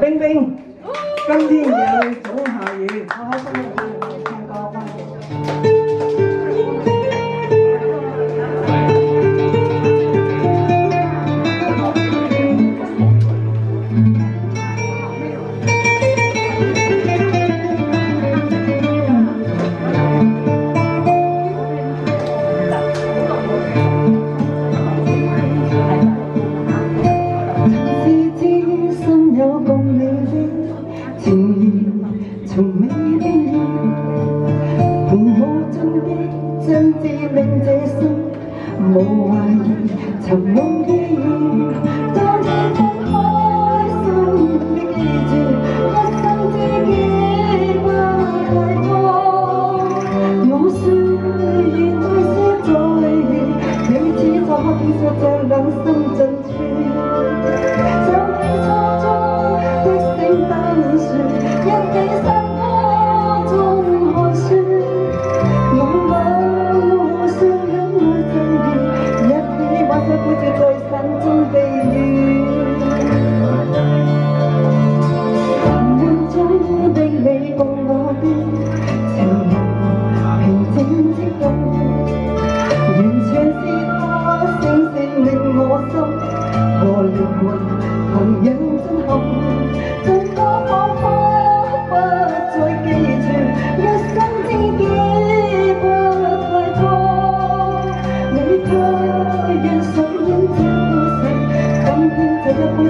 冰冰今天有早茶饮好无怀疑寻梦记忆当天分开心的记住一生知己不太多我说如果再相彼此刻可会知这冷 Thank you.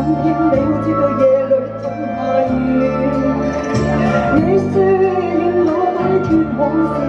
今天你会知道夜里总下雨你说愿我摆脱往事